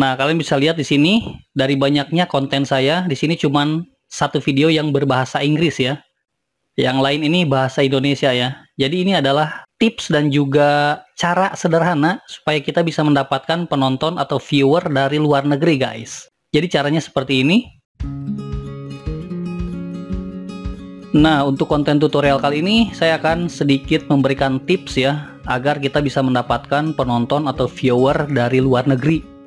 Nah, kalian bisa lihat di sini dari banyaknya konten saya, di sini cuman satu video yang berbahasa Inggris ya. Yang lain ini bahasa Indonesia ya. Jadi ini adalah tips dan juga cara sederhana supaya kita bisa mendapatkan penonton atau viewer dari luar negeri guys. Jadi caranya seperti ini. Nah, untuk konten tutorial kali ini saya akan sedikit memberikan tips ya agar kita bisa mendapatkan penonton atau viewer dari luar negeri.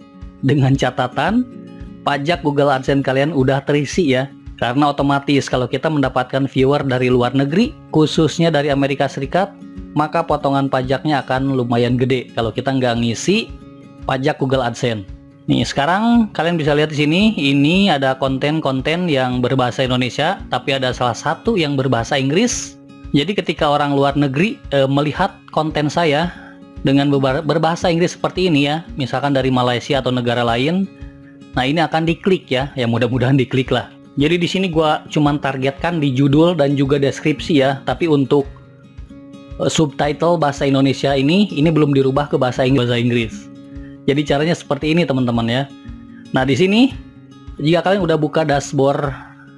Dengan catatan pajak Google AdSense kalian udah terisi ya. Karena otomatis kalau kita mendapatkan viewer dari luar negeri, khususnya dari Amerika Serikat, maka potongan pajaknya akan lumayan gede kalau kita nggak ngisi pajak Google AdSense. Nih, sekarang kalian bisa lihat di sini, ini ada konten-konten yang berbahasa Indonesia, tapi ada salah satu yang berbahasa Inggris. Jadi ketika orang luar negeri e, melihat konten saya dengan berbahasa Inggris seperti ini ya, misalkan dari Malaysia atau negara lain, nah ini akan diklik ya, ya mudah-mudahan diklik lah. Jadi di sini gua cuman targetkan di judul dan juga deskripsi ya, tapi untuk e, subtitle bahasa Indonesia ini, ini belum dirubah ke bahasa Inggris. Jadi caranya seperti ini teman-teman ya. Nah di sini jika kalian udah buka dashboard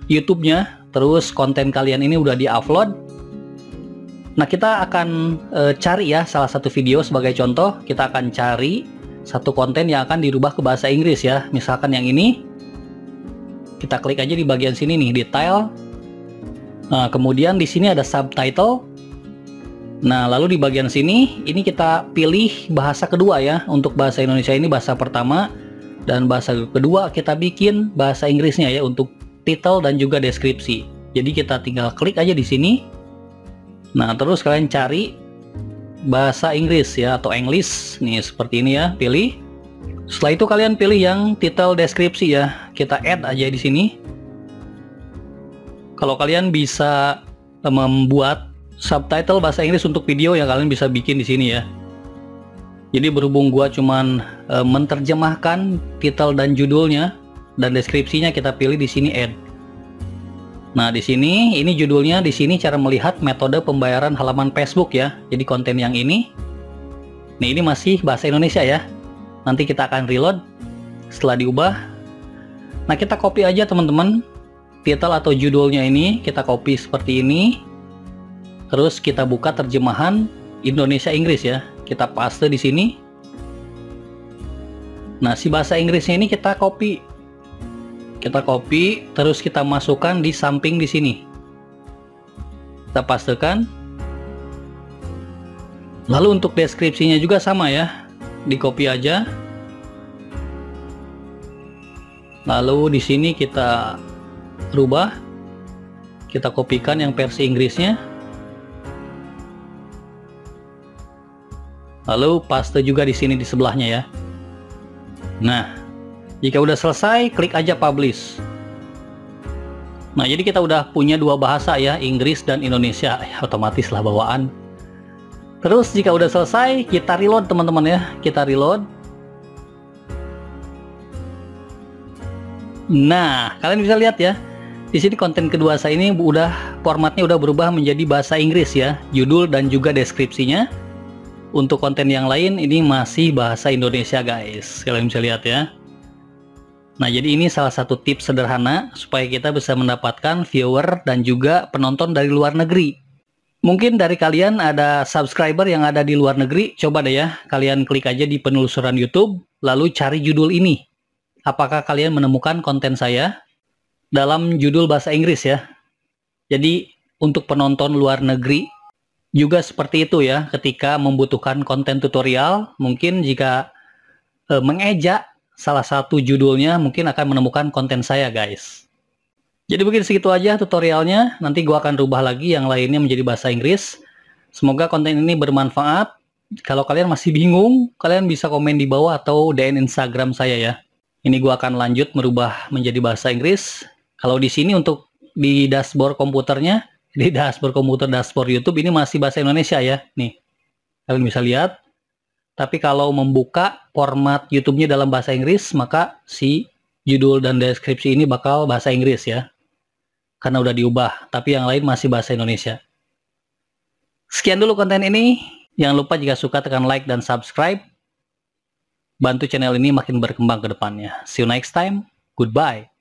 YouTube-nya, terus konten kalian ini udah di-upload. Nah kita akan e, cari ya salah satu video sebagai contoh. Kita akan cari satu konten yang akan dirubah ke bahasa Inggris ya. Misalkan yang ini, kita klik aja di bagian sini nih, detail. Nah kemudian di sini ada subtitle. Nah, lalu di bagian sini, ini kita pilih bahasa kedua ya. Untuk bahasa Indonesia ini bahasa pertama, dan bahasa kedua kita bikin bahasa Inggrisnya ya untuk title dan juga deskripsi. Jadi kita tinggal klik aja di sini. Nah, terus kalian cari bahasa Inggris ya atau English. Nih seperti ini ya, pilih. Setelah itu kalian pilih yang title deskripsi ya. Kita add aja di sini. Kalau kalian bisa membuat subtitle bahasa Inggris untuk video yang kalian bisa bikin di sini ya. Jadi berhubung gua cuman e, menerjemahkan title dan judulnya dan deskripsinya kita pilih di sini add. Nah, di sini ini judulnya di sini cara melihat metode pembayaran halaman Facebook ya. Jadi konten yang ini Nih ini masih bahasa Indonesia ya. Nanti kita akan reload setelah diubah. Nah, kita copy aja teman-teman. Title atau judulnya ini kita copy seperti ini Terus kita buka terjemahan Indonesia Inggris ya. Kita paste di sini. Nah, si bahasa Inggrisnya ini kita copy. Kita copy, terus kita masukkan di samping di sini. Kita pastekan. Lalu untuk deskripsinya juga sama ya. Di copy aja. Lalu di sini kita rubah. Kita kopikan yang versi Inggrisnya. Lalu paste juga di sini di sebelahnya ya. Nah, jika udah selesai, klik aja publish. Nah, jadi kita udah punya dua bahasa ya, Inggris dan Indonesia. Ya, otomatis lah bawaan. Terus jika udah selesai, kita reload teman-teman ya. Kita reload. Nah, kalian bisa lihat ya. Di sini konten kedua saya ini udah formatnya udah berubah menjadi bahasa Inggris ya, judul dan juga deskripsinya. Untuk konten yang lain ini masih bahasa Indonesia guys. Kalian bisa lihat ya. Nah, jadi ini salah satu tips sederhana supaya kita bisa mendapatkan viewer dan juga penonton dari luar negeri. Mungkin dari kalian ada subscriber yang ada di luar negeri, coba deh ya, kalian klik aja di penelusuran YouTube, lalu cari judul ini. Apakah kalian menemukan konten saya dalam judul bahasa Inggris ya? Jadi, untuk penonton luar negeri, juga seperti itu ya ketika membutuhkan konten tutorial mungkin jika e, mengejak salah satu judulnya mungkin akan menemukan konten saya guys. Jadi mungkin segitu aja tutorialnya. Nanti gua akan rubah lagi yang lainnya menjadi bahasa Inggris. Semoga konten ini bermanfaat. Kalau kalian masih bingung kalian bisa komen di bawah atau DM Instagram saya ya. Ini gua akan lanjut merubah menjadi bahasa Inggris. Kalau di sini untuk di dashboard komputernya di dashboard komputer dashboard YouTube ini masih bahasa Indonesia ya. Nih kalian bisa lihat tapi kalau membuka format YouTube-nya dalam bahasa Inggris maka si judul dan deskripsi ini bakal bahasa Inggris ya karena udah diubah tapi yang lain masih bahasa Indonesia sekian dulu konten ini jangan lupa jika suka tekan like dan subscribe bantu channel ini makin berkembang ke depannya. See you next time. Goodbye.